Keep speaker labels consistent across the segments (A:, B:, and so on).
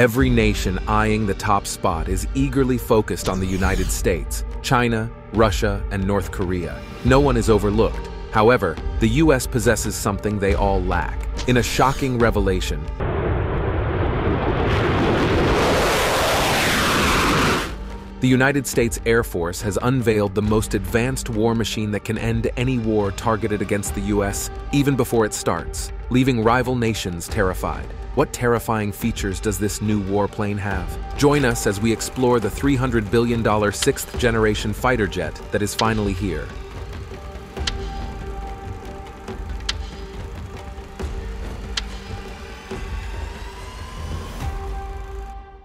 A: Every nation eyeing the top spot is eagerly focused on the United States, China, Russia, and North Korea. No one is overlooked. However, the US possesses something they all lack. In a shocking revelation, The United States Air Force has unveiled the most advanced war machine that can end any war targeted against the US even before it starts, leaving rival nations terrified. What terrifying features does this new warplane have? Join us as we explore the $300 billion sixth generation fighter jet that is finally here.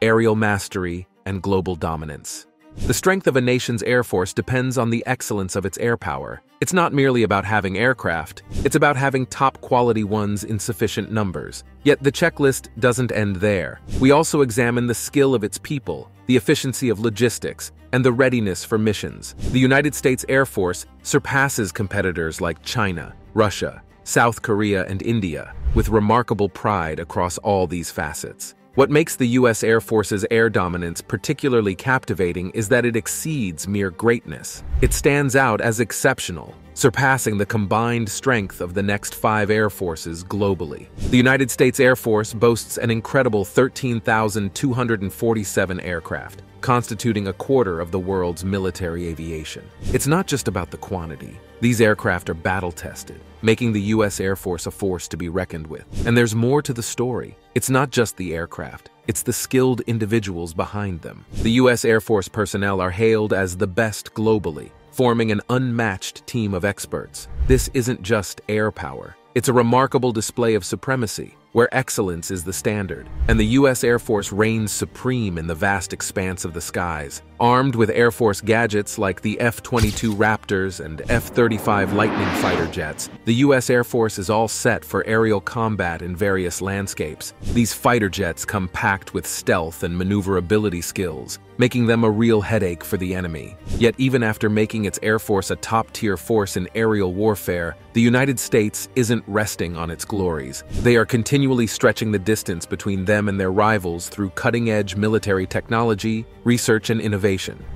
A: Aerial mastery and global dominance. The strength of a nation's air force depends on the excellence of its air power. It's not merely about having aircraft, it's about having top quality ones in sufficient numbers. Yet the checklist doesn't end there. We also examine the skill of its people, the efficiency of logistics, and the readiness for missions. The United States Air Force surpasses competitors like China, Russia, South Korea, and India, with remarkable pride across all these facets. What makes the U.S. Air Force's air dominance particularly captivating is that it exceeds mere greatness. It stands out as exceptional, surpassing the combined strength of the next five air forces globally. The United States Air Force boasts an incredible 13,247 aircraft, constituting a quarter of the world's military aviation. It's not just about the quantity. These aircraft are battle-tested, making the U.S. Air Force a force to be reckoned with. And there's more to the story. It's not just the aircraft, it's the skilled individuals behind them. The U.S. Air Force personnel are hailed as the best globally, forming an unmatched team of experts. This isn't just air power. It's a remarkable display of supremacy, where excellence is the standard, and the U.S. Air Force reigns supreme in the vast expanse of the skies. Armed with Air Force gadgets like the F-22 Raptors and F-35 Lightning fighter jets, the U.S. Air Force is all set for aerial combat in various landscapes. These fighter jets come packed with stealth and maneuverability skills, making them a real headache for the enemy. Yet even after making its Air Force a top-tier force in aerial warfare, the United States isn't resting on its glories. They are continually stretching the distance between them and their rivals through cutting-edge military technology, research, and innovation.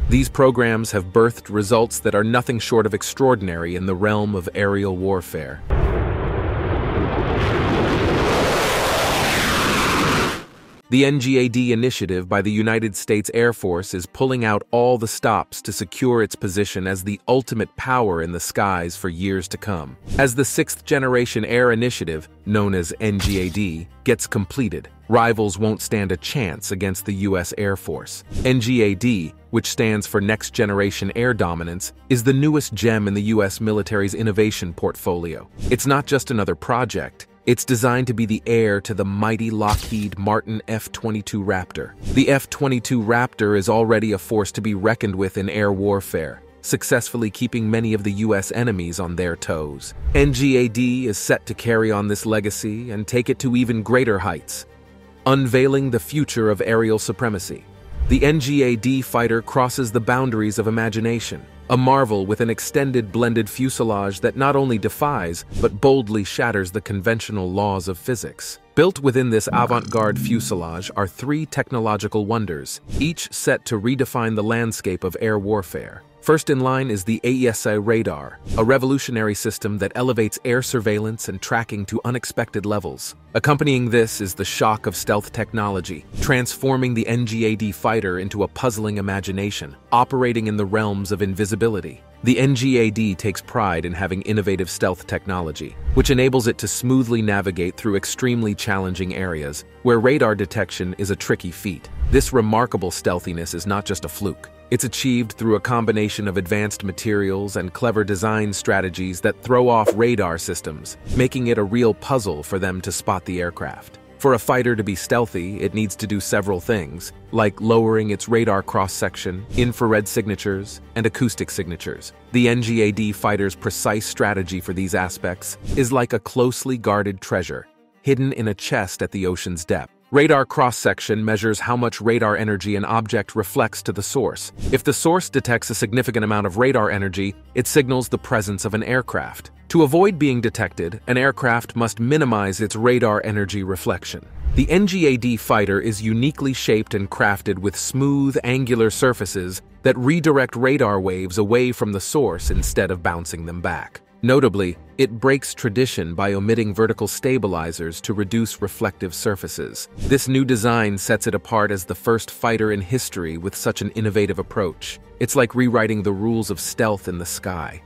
A: These programs have birthed results that are nothing short of extraordinary in the realm of aerial warfare. The NGAD initiative by the United States Air Force is pulling out all the stops to secure its position as the ultimate power in the skies for years to come. As the sixth generation air initiative, known as NGAD, gets completed, rivals won't stand a chance against the U.S. Air Force. NGAD, which stands for Next Generation Air Dominance, is the newest gem in the U.S. military's innovation portfolio. It's not just another project, it's designed to be the heir to the mighty Lockheed Martin F-22 Raptor. The F-22 Raptor is already a force to be reckoned with in air warfare, successfully keeping many of the U.S. enemies on their toes. NGAD is set to carry on this legacy and take it to even greater heights, unveiling the future of aerial supremacy. The NGAD fighter crosses the boundaries of imagination, a marvel with an extended blended fuselage that not only defies, but boldly shatters the conventional laws of physics. Built within this avant-garde fuselage are three technological wonders, each set to redefine the landscape of air warfare. First in line is the AESA radar, a revolutionary system that elevates air surveillance and tracking to unexpected levels. Accompanying this is the shock of stealth technology, transforming the NGAD fighter into a puzzling imagination, operating in the realms of invisibility. The NGAD takes pride in having innovative stealth technology, which enables it to smoothly navigate through extremely challenging areas where radar detection is a tricky feat. This remarkable stealthiness is not just a fluke. It's achieved through a combination of advanced materials and clever design strategies that throw off radar systems, making it a real puzzle for them to spot the aircraft. For a fighter to be stealthy, it needs to do several things, like lowering its radar cross-section, infrared signatures, and acoustic signatures. The NGAD fighter's precise strategy for these aspects is like a closely guarded treasure, hidden in a chest at the ocean's depth. Radar cross-section measures how much radar energy an object reflects to the source. If the source detects a significant amount of radar energy, it signals the presence of an aircraft. To avoid being detected, an aircraft must minimize its radar energy reflection. The NGAD fighter is uniquely shaped and crafted with smooth, angular surfaces that redirect radar waves away from the source instead of bouncing them back. Notably, it breaks tradition by omitting vertical stabilizers to reduce reflective surfaces. This new design sets it apart as the first fighter in history with such an innovative approach. It's like rewriting the rules of stealth in the sky.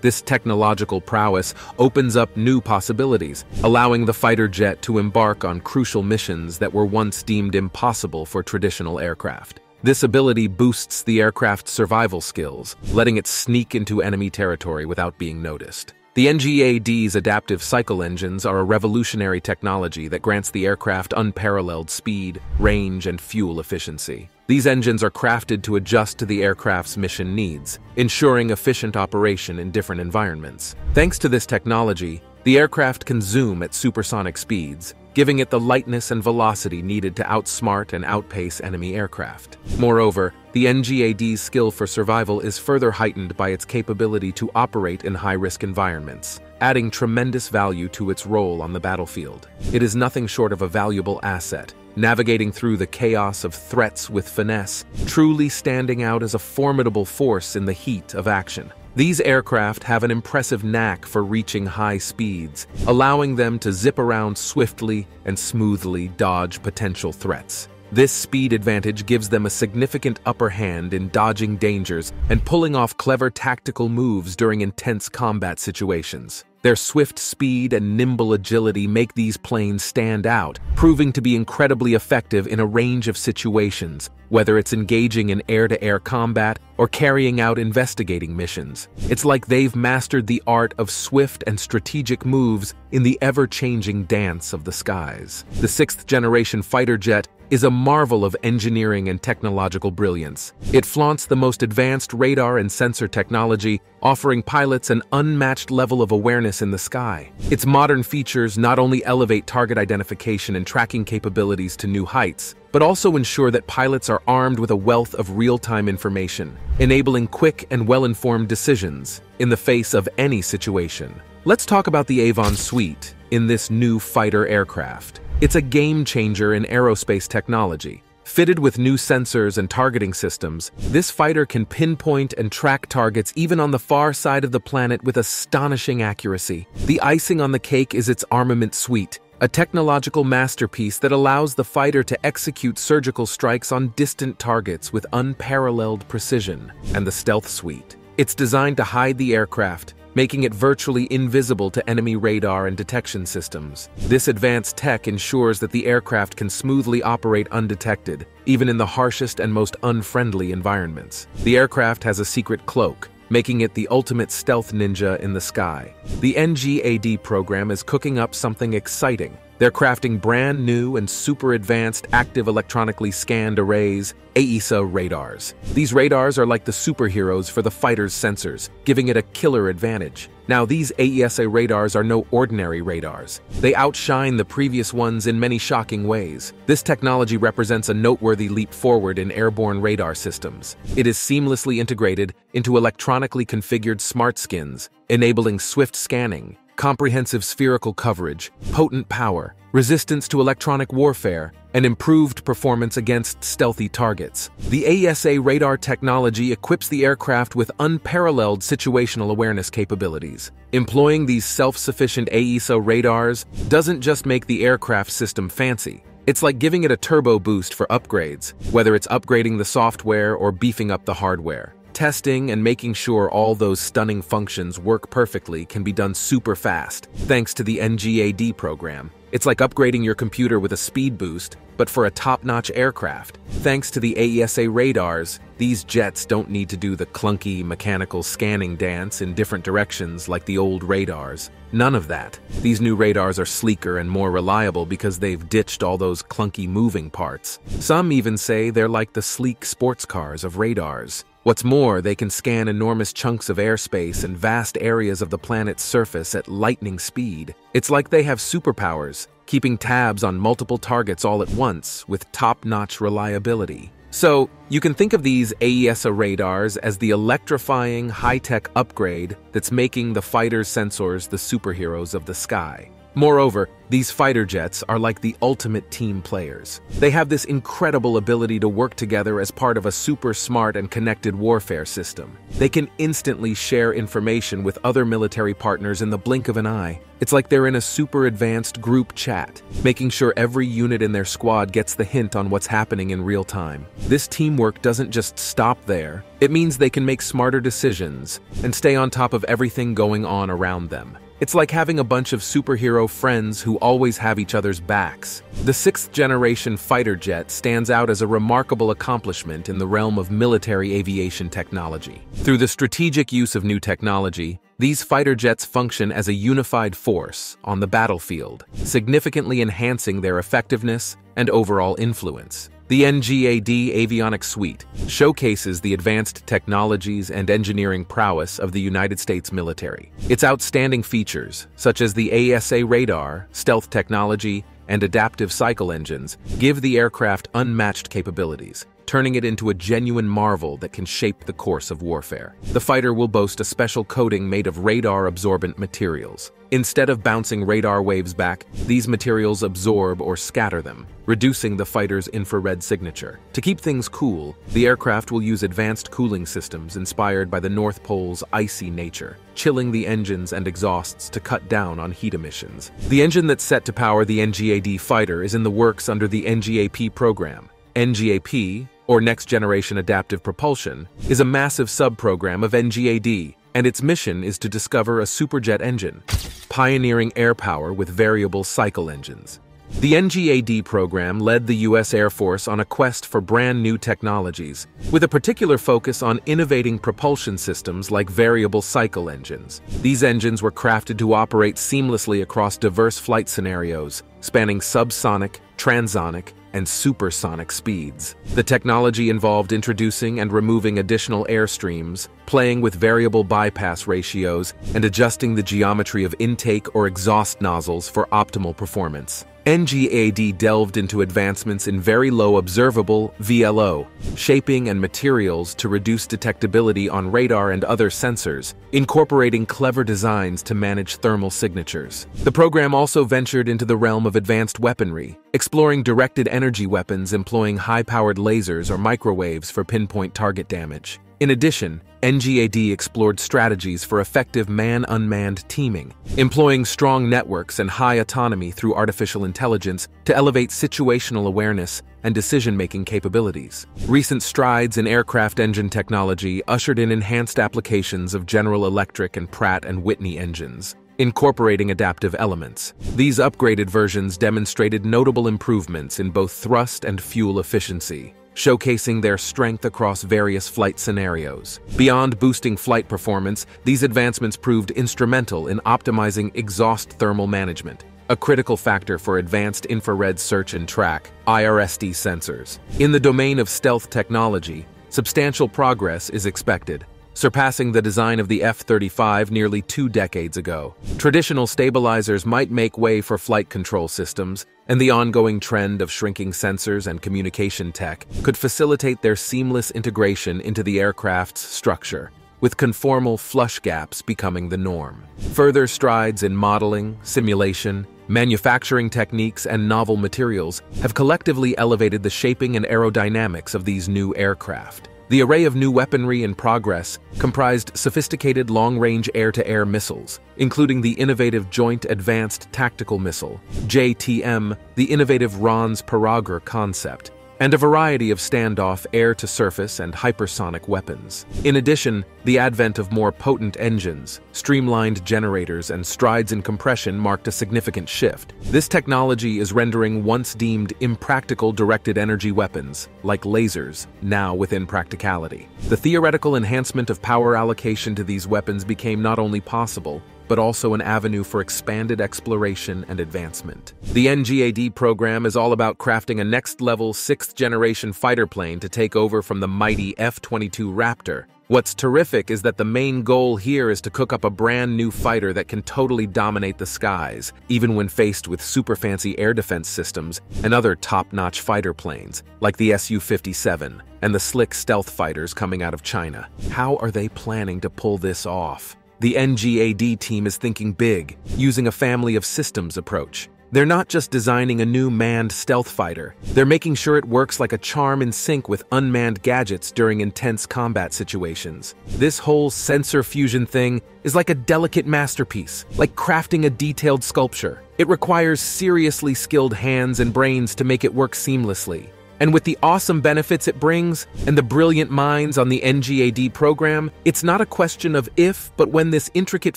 A: This technological prowess opens up new possibilities, allowing the fighter jet to embark on crucial missions that were once deemed impossible for traditional aircraft. This ability boosts the aircraft's survival skills, letting it sneak into enemy territory without being noticed. The NGAD's adaptive cycle engines are a revolutionary technology that grants the aircraft unparalleled speed, range, and fuel efficiency. These engines are crafted to adjust to the aircraft's mission needs, ensuring efficient operation in different environments. Thanks to this technology, the aircraft can zoom at supersonic speeds, giving it the lightness and velocity needed to outsmart and outpace enemy aircraft. Moreover, the NGAD's skill for survival is further heightened by its capability to operate in high-risk environments, adding tremendous value to its role on the battlefield. It is nothing short of a valuable asset, navigating through the chaos of threats with finesse, truly standing out as a formidable force in the heat of action. These aircraft have an impressive knack for reaching high speeds, allowing them to zip around swiftly and smoothly dodge potential threats. This speed advantage gives them a significant upper hand in dodging dangers and pulling off clever tactical moves during intense combat situations. Their swift speed and nimble agility make these planes stand out, proving to be incredibly effective in a range of situations, whether it's engaging in air-to-air -air combat or carrying out investigating missions. It's like they've mastered the art of swift and strategic moves in the ever-changing dance of the skies. The sixth-generation fighter jet is a marvel of engineering and technological brilliance. It flaunts the most advanced radar and sensor technology, offering pilots an unmatched level of awareness in the sky. Its modern features not only elevate target identification and tracking capabilities to new heights, but also ensure that pilots are armed with a wealth of real-time information, enabling quick and well-informed decisions in the face of any situation. Let's talk about the Avon Suite in this new fighter aircraft. It's a game changer in aerospace technology. Fitted with new sensors and targeting systems, this fighter can pinpoint and track targets even on the far side of the planet with astonishing accuracy. The icing on the cake is its armament suite, a technological masterpiece that allows the fighter to execute surgical strikes on distant targets with unparalleled precision, and the Stealth Suite. It's designed to hide the aircraft, making it virtually invisible to enemy radar and detection systems. This advanced tech ensures that the aircraft can smoothly operate undetected, even in the harshest and most unfriendly environments. The aircraft has a secret cloak, making it the ultimate stealth ninja in the sky. The NGAD program is cooking up something exciting, they're crafting brand new and super advanced active electronically scanned arrays, AESA radars. These radars are like the superheroes for the fighter's sensors, giving it a killer advantage. Now, these AESA radars are no ordinary radars. They outshine the previous ones in many shocking ways. This technology represents a noteworthy leap forward in airborne radar systems. It is seamlessly integrated into electronically configured smart skins, enabling swift scanning, comprehensive spherical coverage, potent power, resistance to electronic warfare, and improved performance against stealthy targets. The AESA radar technology equips the aircraft with unparalleled situational awareness capabilities. Employing these self-sufficient AESA radars doesn't just make the aircraft system fancy, it's like giving it a turbo boost for upgrades, whether it's upgrading the software or beefing up the hardware. Testing and making sure all those stunning functions work perfectly can be done super fast, thanks to the NGAD program. It's like upgrading your computer with a speed boost, but for a top-notch aircraft. Thanks to the AESA radars, these jets don't need to do the clunky mechanical scanning dance in different directions like the old radars. None of that. These new radars are sleeker and more reliable because they've ditched all those clunky moving parts. Some even say they're like the sleek sports cars of radars. What's more, they can scan enormous chunks of airspace and vast areas of the planet's surface at lightning speed. It's like they have superpowers, keeping tabs on multiple targets all at once with top-notch reliability. So, you can think of these AESA radars as the electrifying, high-tech upgrade that's making the fighter's sensors the superheroes of the sky. Moreover, these fighter jets are like the ultimate team players. They have this incredible ability to work together as part of a super smart and connected warfare system. They can instantly share information with other military partners in the blink of an eye. It's like they're in a super advanced group chat, making sure every unit in their squad gets the hint on what's happening in real time. This teamwork doesn't just stop there, it means they can make smarter decisions and stay on top of everything going on around them. It's like having a bunch of superhero friends who always have each other's backs. The sixth generation fighter jet stands out as a remarkable accomplishment in the realm of military aviation technology. Through the strategic use of new technology, these fighter jets function as a unified force on the battlefield, significantly enhancing their effectiveness and overall influence. The NGAD Avionics Suite showcases the advanced technologies and engineering prowess of the United States military. Its outstanding features, such as the AESA radar, stealth technology, and adaptive cycle engines, give the aircraft unmatched capabilities, turning it into a genuine marvel that can shape the course of warfare. The fighter will boast a special coating made of radar-absorbent materials. Instead of bouncing radar waves back, these materials absorb or scatter them, reducing the fighter's infrared signature. To keep things cool, the aircraft will use advanced cooling systems inspired by the North Pole's icy nature, chilling the engines and exhausts to cut down on heat emissions. The engine that's set to power the NGAD fighter is in the works under the NGAP program. NGAP, or Next Generation Adaptive Propulsion, is a massive subprogram of NGAD, and its mission is to discover a superjet engine, pioneering air power with variable cycle engines. The NGAD program led the U.S. Air Force on a quest for brand new technologies, with a particular focus on innovating propulsion systems like variable cycle engines. These engines were crafted to operate seamlessly across diverse flight scenarios, spanning subsonic, transonic, and supersonic speeds. The technology involved introducing and removing additional airstreams, playing with variable bypass ratios, and adjusting the geometry of intake or exhaust nozzles for optimal performance. NGAD delved into advancements in very low observable VLO, shaping and materials to reduce detectability on radar and other sensors, incorporating clever designs to manage thermal signatures. The program also ventured into the realm of advanced weaponry, exploring directed energy weapons employing high-powered lasers or microwaves for pinpoint target damage. In addition, NGAD explored strategies for effective man-unmanned teaming, employing strong networks and high autonomy through artificial intelligence to elevate situational awareness and decision-making capabilities. Recent strides in aircraft engine technology ushered in enhanced applications of General Electric and Pratt & Whitney engines, incorporating adaptive elements. These upgraded versions demonstrated notable improvements in both thrust and fuel efficiency, showcasing their strength across various flight scenarios. Beyond boosting flight performance, these advancements proved instrumental in optimizing exhaust thermal management, a critical factor for advanced infrared search and track IRST sensors. In the domain of stealth technology, substantial progress is expected, surpassing the design of the F-35 nearly two decades ago. Traditional stabilizers might make way for flight control systems, and the ongoing trend of shrinking sensors and communication tech could facilitate their seamless integration into the aircraft's structure, with conformal flush gaps becoming the norm. Further strides in modeling, simulation, manufacturing techniques, and novel materials have collectively elevated the shaping and aerodynamics of these new aircraft. The array of new weaponry in progress comprised sophisticated long-range air-to-air missiles, including the innovative Joint Advanced Tactical Missile, JATM, the innovative Rons Paragar concept, and a variety of standoff air-to-surface and hypersonic weapons. In addition, the advent of more potent engines, streamlined generators, and strides in compression marked a significant shift. This technology is rendering once deemed impractical directed energy weapons, like lasers, now within practicality. The theoretical enhancement of power allocation to these weapons became not only possible, but also an avenue for expanded exploration and advancement. The NGAD program is all about crafting a next-level, sixth-generation fighter plane to take over from the mighty F-22 Raptor, What's terrific is that the main goal here is to cook up a brand new fighter that can totally dominate the skies, even when faced with super fancy air defense systems and other top-notch fighter planes, like the Su-57 and the slick stealth fighters coming out of China. How are they planning to pull this off? The NGAD team is thinking big, using a family of systems approach. They're not just designing a new manned stealth fighter, they're making sure it works like a charm in sync with unmanned gadgets during intense combat situations. This whole sensor fusion thing is like a delicate masterpiece, like crafting a detailed sculpture. It requires seriously skilled hands and brains to make it work seamlessly. And with the awesome benefits it brings and the brilliant minds on the NGAD program, it's not a question of if, but when this intricate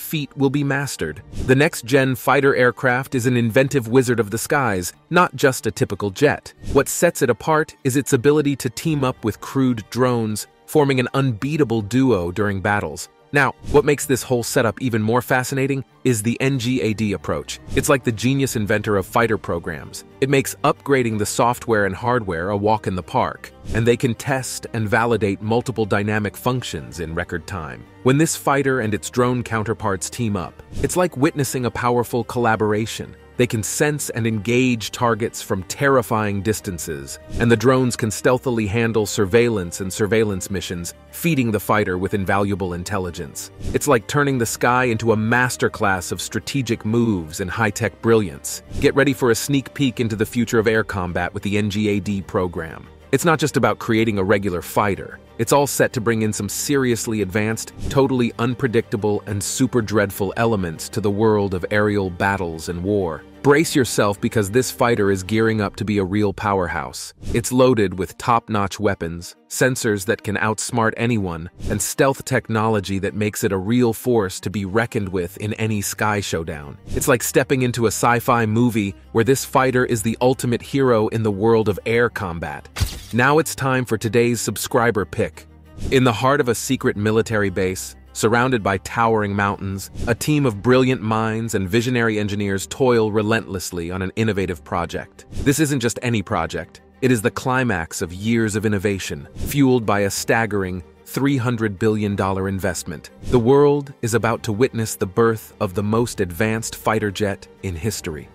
A: feat will be mastered. The next-gen fighter aircraft is an inventive wizard of the skies, not just a typical jet. What sets it apart is its ability to team up with crewed drones, forming an unbeatable duo during battles. Now, what makes this whole setup even more fascinating is the NGAD approach. It's like the genius inventor of fighter programs. It makes upgrading the software and hardware a walk in the park, and they can test and validate multiple dynamic functions in record time. When this fighter and its drone counterparts team up, it's like witnessing a powerful collaboration. They can sense and engage targets from terrifying distances, and the drones can stealthily handle surveillance and surveillance missions, feeding the fighter with invaluable intelligence. It's like turning the sky into a masterclass of strategic moves and high-tech brilliance. Get ready for a sneak peek into the future of air combat with the NGAD program. It's not just about creating a regular fighter. It's all set to bring in some seriously advanced, totally unpredictable, and super dreadful elements to the world of aerial battles and war. Brace yourself because this fighter is gearing up to be a real powerhouse. It's loaded with top-notch weapons, sensors that can outsmart anyone, and stealth technology that makes it a real force to be reckoned with in any sky showdown. It's like stepping into a sci-fi movie where this fighter is the ultimate hero in the world of air combat. Now it's time for today's subscriber pick. In the heart of a secret military base, Surrounded by towering mountains, a team of brilliant minds and visionary engineers toil relentlessly on an innovative project. This isn't just any project. It is the climax of years of innovation, fueled by a staggering $300 billion investment. The world is about to witness the birth of the most advanced fighter jet in history.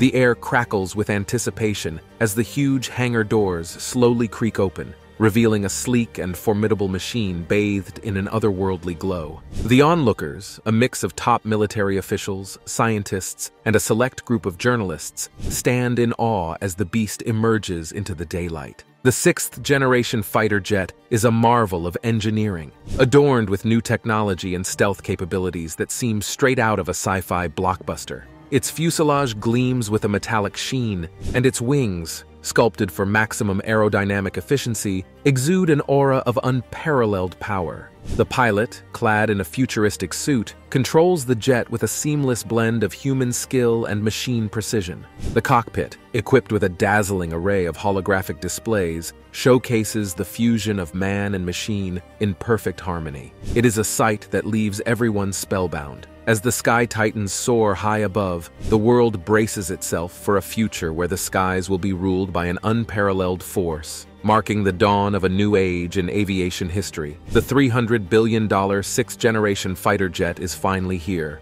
A: The air crackles with anticipation as the huge hangar doors slowly creak open, revealing a sleek and formidable machine bathed in an otherworldly glow. The onlookers, a mix of top military officials, scientists, and a select group of journalists, stand in awe as the beast emerges into the daylight. The sixth-generation fighter jet is a marvel of engineering, adorned with new technology and stealth capabilities that seem straight out of a sci-fi blockbuster. Its fuselage gleams with a metallic sheen, and its wings, sculpted for maximum aerodynamic efficiency, exude an aura of unparalleled power. The pilot, clad in a futuristic suit, controls the jet with a seamless blend of human skill and machine precision. The cockpit, equipped with a dazzling array of holographic displays, showcases the fusion of man and machine in perfect harmony. It is a sight that leaves everyone spellbound. As the Sky Titans soar high above, the world braces itself for a future where the skies will be ruled by an unparalleled force, marking the dawn of a new age in aviation history. The $300 billion sixth-generation fighter jet is finally here,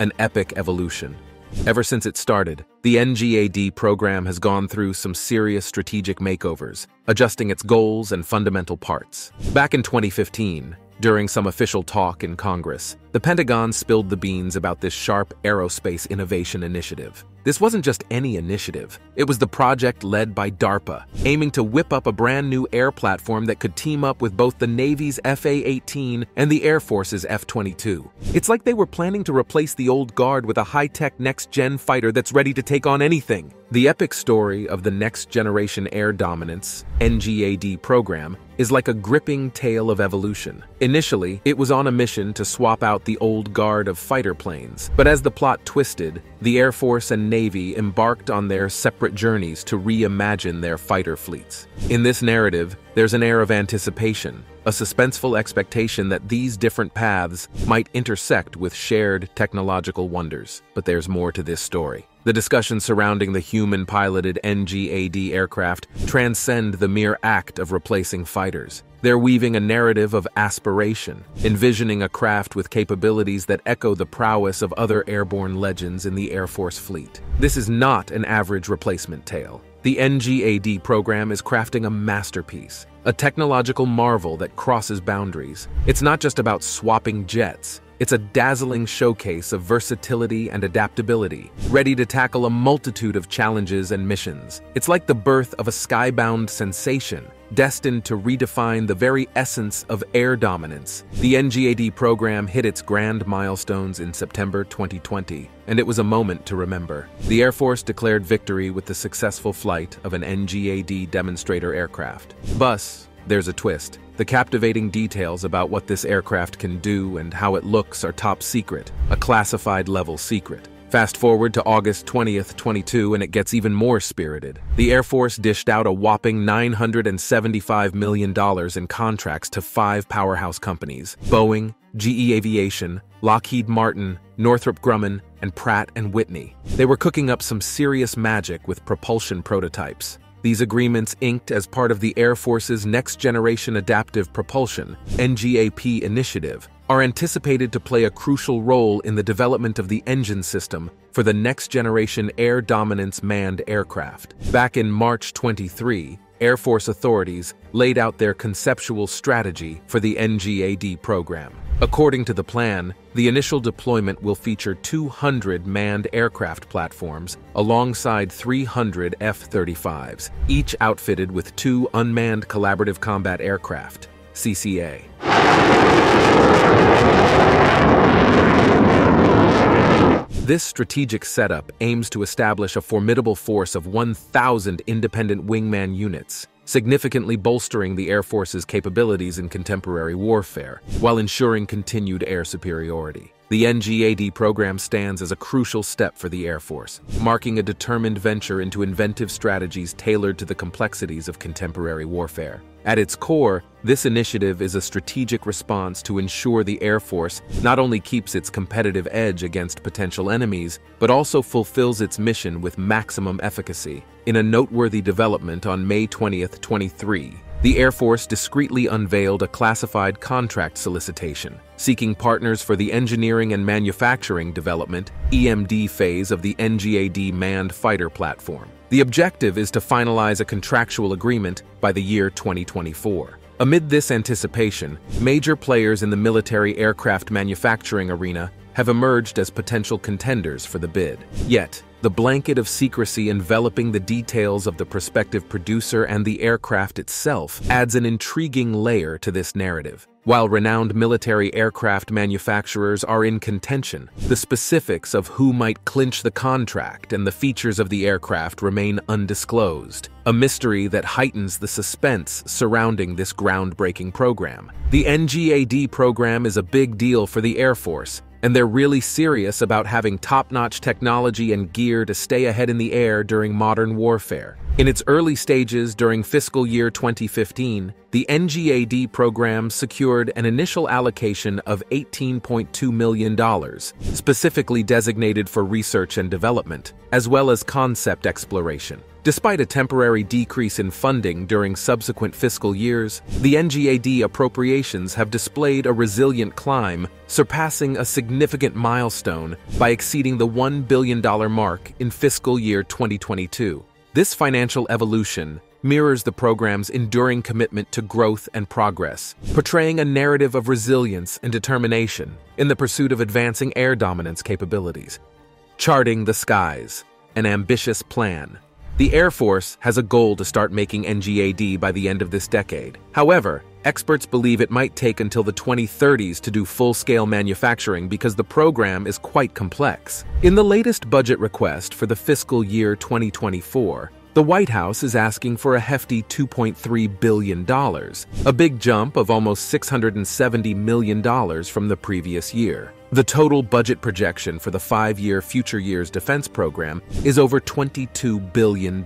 A: an epic evolution. Ever since it started, the NGAD program has gone through some serious strategic makeovers, adjusting its goals and fundamental parts. Back in 2015, during some official talk in Congress, the Pentagon spilled the beans about this sharp aerospace innovation initiative. This wasn't just any initiative. It was the project led by DARPA, aiming to whip up a brand new air platform that could team up with both the Navy's FA-18 and the Air Force's F-22. It's like they were planning to replace the old guard with a high-tech next-gen fighter that's ready to take on anything. The epic story of the Next Generation Air Dominance NGAD program is like a gripping tale of evolution. Initially, it was on a mission to swap out the old guard of fighter planes. But as the plot twisted, the Air Force and Navy embarked on their separate journeys to reimagine their fighter fleets. In this narrative, there's an air of anticipation, a suspenseful expectation that these different paths might intersect with shared technological wonders. But there's more to this story. The discussions surrounding the human-piloted NGAD aircraft transcend the mere act of replacing fighters. They're weaving a narrative of aspiration, envisioning a craft with capabilities that echo the prowess of other airborne legends in the Air Force fleet. This is not an average replacement tale. The NGAD program is crafting a masterpiece, a technological marvel that crosses boundaries. It's not just about swapping jets, it's a dazzling showcase of versatility and adaptability, ready to tackle a multitude of challenges and missions. It's like the birth of a skybound sensation, destined to redefine the very essence of air dominance. The NGAD program hit its grand milestones in September 2020, and it was a moment to remember. The Air Force declared victory with the successful flight of an NGAD demonstrator aircraft. Bus, there's a twist. The captivating details about what this aircraft can do and how it looks are top secret, a classified level secret. Fast forward to August 20th, 22, and it gets even more spirited. The Air Force dished out a whopping $975 million in contracts to five powerhouse companies Boeing, GE Aviation, Lockheed Martin, Northrop Grumman, and Pratt & Whitney. They were cooking up some serious magic with propulsion prototypes. These agreements, inked as part of the Air Force's Next Generation Adaptive Propulsion NGAP initiative, are anticipated to play a crucial role in the development of the engine system for the next generation air dominance manned aircraft. Back in March 23, Air Force authorities laid out their conceptual strategy for the NGAD program. According to the plan, the initial deployment will feature 200 manned aircraft platforms alongside 300 F-35s, each outfitted with two Unmanned Collaborative Combat Aircraft, CCA. This strategic setup aims to establish a formidable force of 1,000 independent wingman units, significantly bolstering the Air Force's capabilities in contemporary warfare, while ensuring continued air superiority. The NGAD program stands as a crucial step for the Air Force, marking a determined venture into inventive strategies tailored to the complexities of contemporary warfare. At its core, this initiative is a strategic response to ensure the Air Force not only keeps its competitive edge against potential enemies, but also fulfills its mission with maximum efficacy. In a noteworthy development on May 20, 23, the Air Force discreetly unveiled a classified contract solicitation, seeking partners for the engineering and manufacturing development EMD phase of the NGAD manned fighter platform. The objective is to finalize a contractual agreement by the year 2024. Amid this anticipation, major players in the military aircraft manufacturing arena have emerged as potential contenders for the bid. Yet, the blanket of secrecy enveloping the details of the prospective producer and the aircraft itself adds an intriguing layer to this narrative. While renowned military aircraft manufacturers are in contention, the specifics of who might clinch the contract and the features of the aircraft remain undisclosed, a mystery that heightens the suspense surrounding this groundbreaking program. The NGAD program is a big deal for the Air Force, and they're really serious about having top-notch technology and gear to stay ahead in the air during modern warfare. In its early stages during fiscal year 2015, the NGAD program secured an initial allocation of $18.2 million, specifically designated for research and development, as well as concept exploration. Despite a temporary decrease in funding during subsequent fiscal years, the NGAD appropriations have displayed a resilient climb, surpassing a significant milestone by exceeding the $1 billion mark in fiscal year 2022. This financial evolution mirrors the program's enduring commitment to growth and progress, portraying a narrative of resilience and determination in the pursuit of advancing air dominance capabilities. Charting the skies, an ambitious plan the Air Force has a goal to start making NGAD by the end of this decade. However, experts believe it might take until the 2030s to do full-scale manufacturing because the program is quite complex. In the latest budget request for the fiscal year 2024, The White House is asking for a hefty $2.3 billion, a big jump of almost $670 million from the previous year. The total budget projection for the five-year Future Years Defense Program is over $22 billion.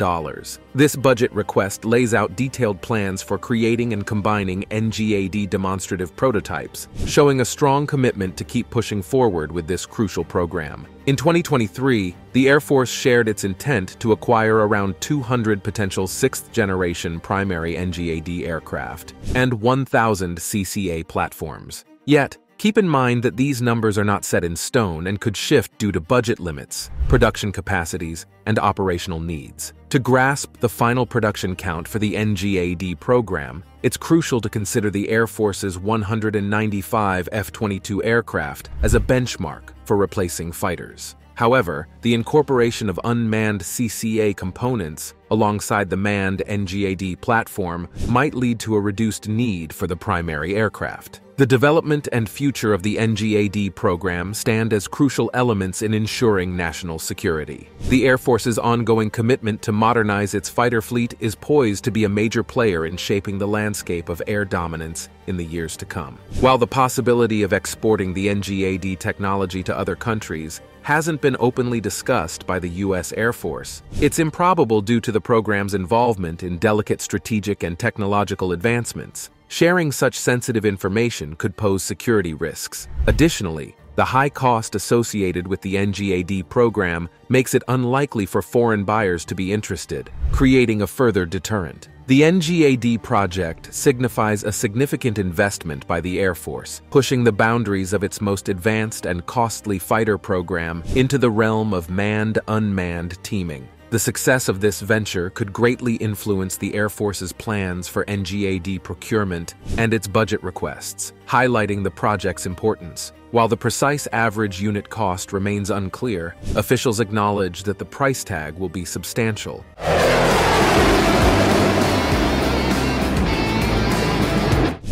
A: This budget request lays out detailed plans for creating and combining NGAD demonstrative prototypes, showing a strong commitment to keep pushing forward with this crucial program. In 2023, the Air Force shared its intent to acquire around 200 potential sixth-generation primary NGAD aircraft and 1,000 CCA platforms. Yet, Keep in mind that these numbers are not set in stone and could shift due to budget limits, production capacities, and operational needs. To grasp the final production count for the NGAD program, it's crucial to consider the Air Force's 195 F-22 aircraft as a benchmark for replacing fighters. However, the incorporation of unmanned CCA components alongside the manned NGAD platform might lead to a reduced need for the primary aircraft. The development and future of the NGAD program stand as crucial elements in ensuring national security. The Air Force's ongoing commitment to modernize its fighter fleet is poised to be a major player in shaping the landscape of air dominance in the years to come. While the possibility of exporting the NGAD technology to other countries hasn't been openly discussed by the U.S. Air Force. It's improbable due to the program's involvement in delicate strategic and technological advancements. Sharing such sensitive information could pose security risks. Additionally, the high cost associated with the NGAD program makes it unlikely for foreign buyers to be interested, creating a further deterrent. The NGAD project signifies a significant investment by the Air Force, pushing the boundaries of its most advanced and costly fighter program into the realm of manned-unmanned teaming. The success of this venture could greatly influence the Air Force's plans for NGAD procurement and its budget requests, highlighting the project's importance. While the precise average unit cost remains unclear, officials acknowledge that the price tag will be substantial.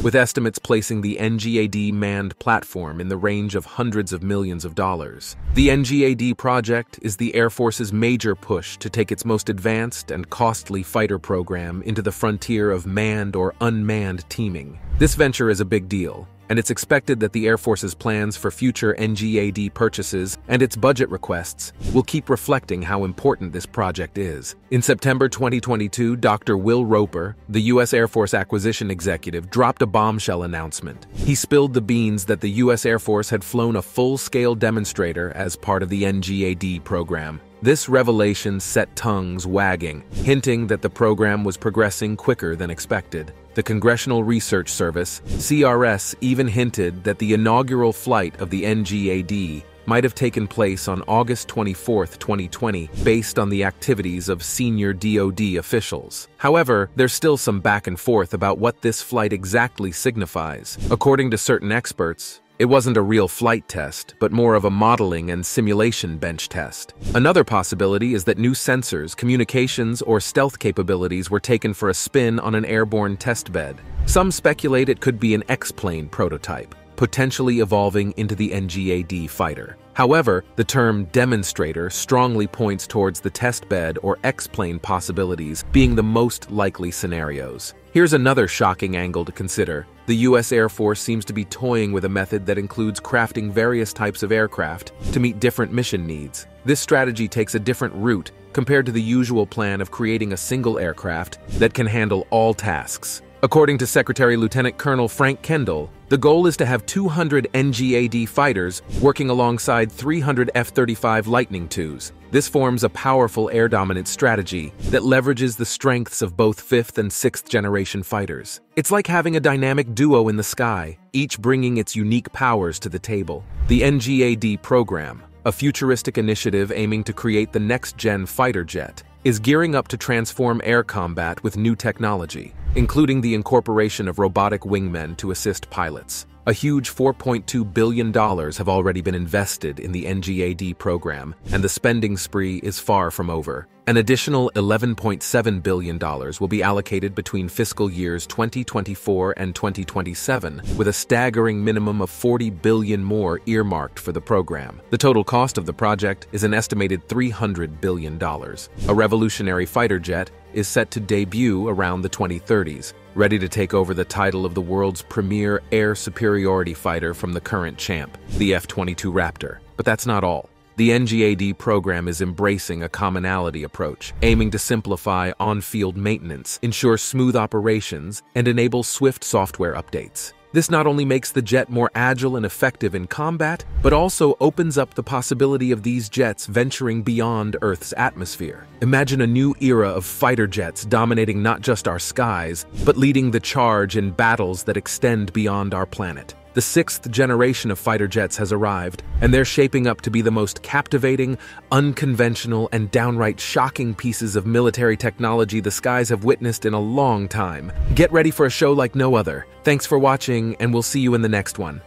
A: With estimates placing the NGAD manned platform in the range of hundreds of millions of dollars. The NGAD project is the Air Force's major push to take its most advanced and costly fighter program into the frontier of manned or unmanned teaming. This venture is a big deal, and it's expected that the Air Force's plans for future NGAD purchases and its budget requests will keep reflecting how important this project is. In September 2022, Dr. Will Roper, the U.S. Air Force acquisition executive, dropped a bombshell announcement. He spilled the beans that the U.S. Air Force had flown a full-scale demonstrator as part of the NGAD program. This revelation set tongues wagging, hinting that the program was progressing quicker than expected. The Congressional Research Service, CRS, even hinted that the inaugural flight of the NGAD might have taken place on August 24, 2020, based on the activities of senior DoD officials. However, there's still some back and forth about what this flight exactly signifies. According to certain experts, it wasn't a real flight test, but more of a modeling and simulation bench test. Another possibility is that new sensors, communications, or stealth capabilities were taken for a spin on an airborne test bed. Some speculate it could be an X-plane prototype, potentially evolving into the NGAD fighter. However, the term demonstrator strongly points towards the test bed or X-plane possibilities being the most likely scenarios. Here's another shocking angle to consider. The U.S. Air Force seems to be toying with a method that includes crafting various types of aircraft to meet different mission needs. This strategy takes a different route compared to the usual plan of creating a single aircraft that can handle all tasks. According to Secretary Lieutenant Colonel Frank Kendall, the goal is to have 200 NGAD fighters working alongside 300 F-35 Lightning IIs. This forms a powerful air dominance strategy that leverages the strengths of both 5th and 6th generation fighters. It's like having a dynamic duo in the sky, each bringing its unique powers to the table. The NGAD program, a futuristic initiative aiming to create the next-gen fighter jet, is gearing up to transform air combat with new technology. including the incorporation of robotic wingmen to assist pilots. A huge $4.2 billion have already been invested in the NGAD program, and the spending spree is far from over. An additional $11.7 billion will be allocated between fiscal years 2024 and 2027, with a staggering minimum of 40 billion more earmarked for the program. The total cost of the project is an estimated $300 billion. A revolutionary fighter jet is set to debut around the 2030s, ready to take over the title of the world's premier air superiority fighter from the current champ, the F-22 Raptor. But that's not all. The NGAD program is embracing a commonality approach, aiming to simplify on-field maintenance, ensure smooth operations, and enable swift software updates. This not only makes the jet more agile and effective in combat, but also opens up the possibility of these jets venturing beyond Earth's atmosphere. Imagine a new era of fighter jets dominating not just our skies, but leading the charge in battles that extend beyond our planet. The sixth generation of fighter jets has arrived, and they're shaping up to be the most captivating, unconventional, and downright shocking pieces of military technology the skies have witnessed in a long time. Get ready for a show like no other. Thanks for watching, and we'll see you in the next one.